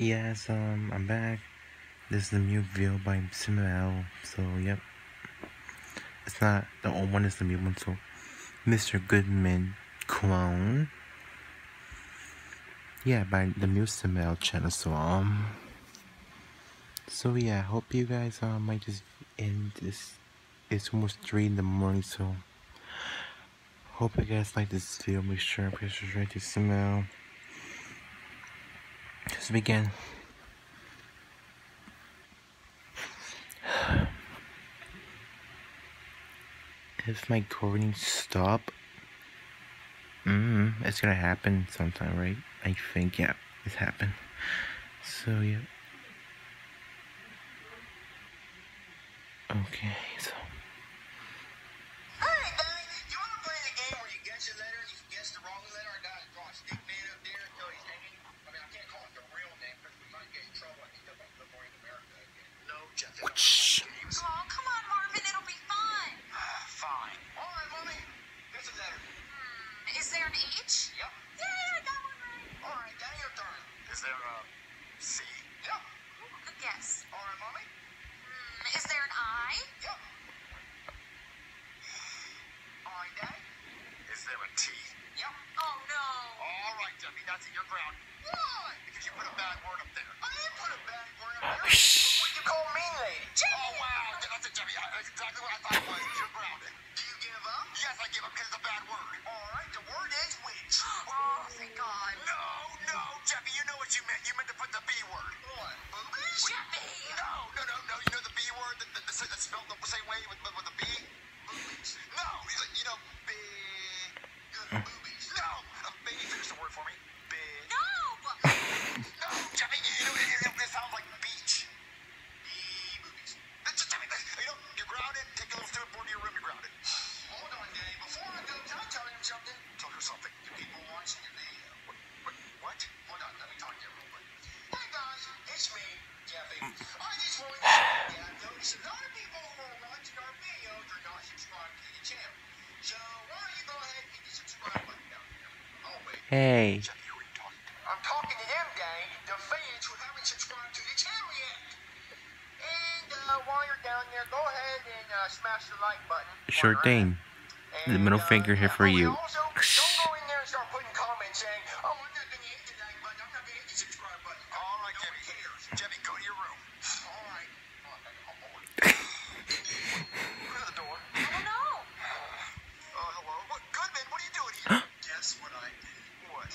Yes, um, I'm back. This is the new video by Samuel. So, yep. It's not the old one, it's the new one. So, Mr. Goodman Clone. Yeah, by the new Samuel channel. So, um, so yeah, hope you guys, um, might just end this. It's almost 3 in the morning, so. Hope you guys like this video. Make sure and press subscribe to Samuel. Just begin. If my recording stop, mm, it's gonna happen sometime, right? I think, yeah, it's happened. So, yeah. Okay, so. give him because a bad word. All right, the word is witch. oh, thank God. No, no, Jeffy, you know what you meant. You meant to put the B word. What? Boobies? Jeffy! No, no, no, no. You know the B word that, that, that's spelled the same way with, with, the B? Boobies. No, you know, B. Hey. I'm talking to them, gang, the fans who haven't subscribed to the channel yet. And uh, while you're down there, go ahead and uh, smash the like button. Sure thing. The middle uh, finger here for you. Also,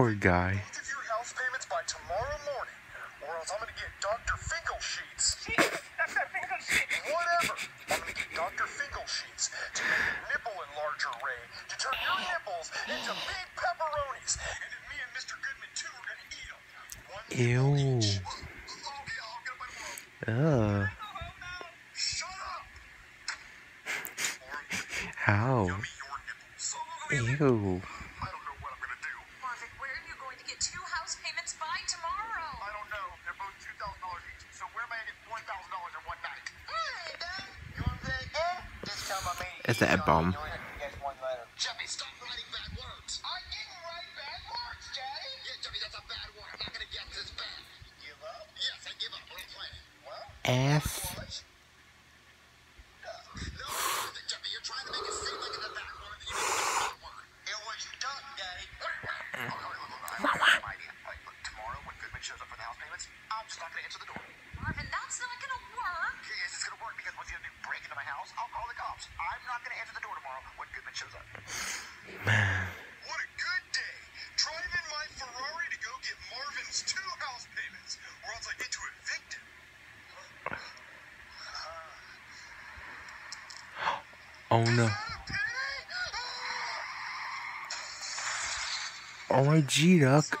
Poor guy. It's the a bomb? Oh no. Oh my G duck.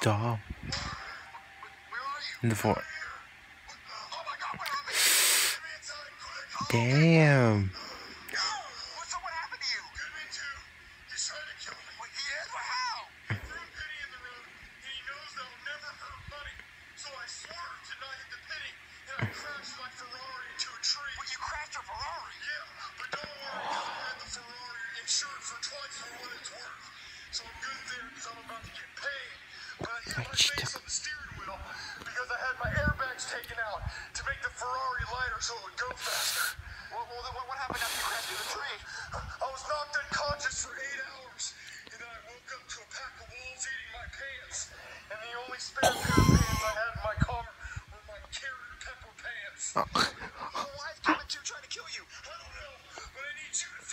Stop. In the fort. Damn. make the Ferrari lighter so it would go faster. What, what, what happened after you crashed into the tree? I was knocked unconscious for eight hours, and then I woke up to a pack of wolves eating my pants. And the only spare pair of pants I had in my car were my carrot pepper pants. Oh. Why is Kevin 2 trying to kill you? I don't know, but I need you to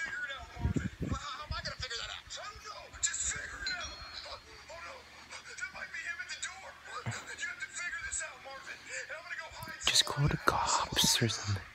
Dakota cops or something.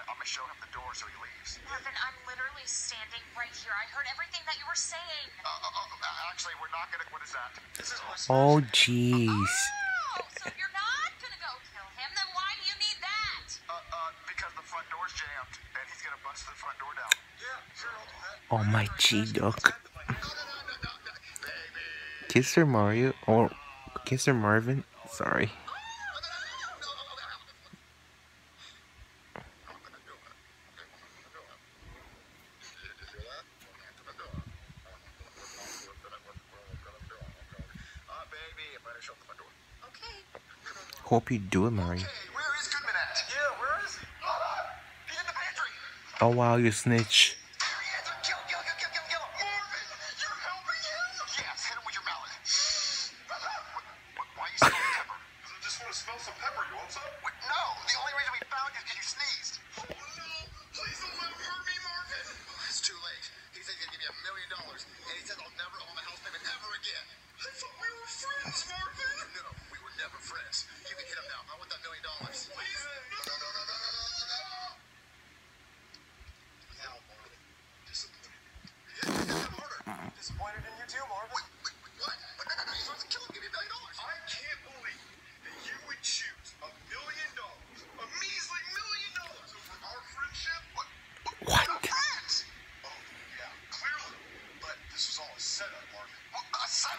Emma showed him the door, so he leaves. Evan, I'm literally standing right here. I heard everything that you were saying. Uh, uh, uh, actually, we're not gonna. What is that? This is awesome. Oh, jeez. Oh, so you're not gonna go kill him? Then why do you need that? Uh, uh, because the front door's jammed, and he's gonna bust the front door down. Yeah, sure, Oh my G, dog. Kisser Mario or Kisser Marvin? Sorry. you doing, Murray? Okay, where is Goodman at? Yeah, where is he? He's in the pantry. Oh, wow, you snitch.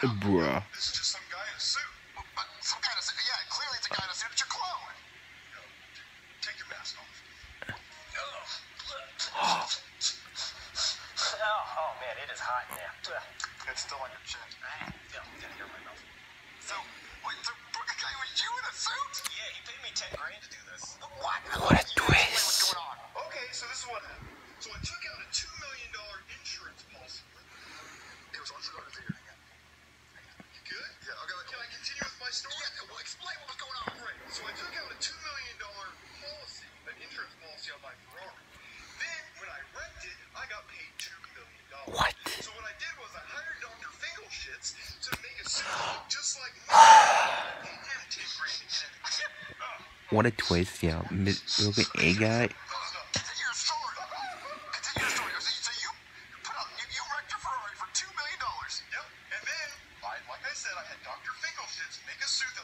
bruh. story? Yeah, well, explain what was going on. So I took out a two million dollar policy, an insurance policy on my Ferrari. Then when I wrecked it, I got paid two million dollars. What? So what I did was I hired Dr. Fingelshits to make a suit just like mine. what a twist, yeah. at A guy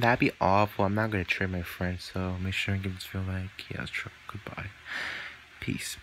That'd be awful. I'm not gonna trade my friend, so make sure and give this video a like. Yeah, sure. Goodbye. Peace.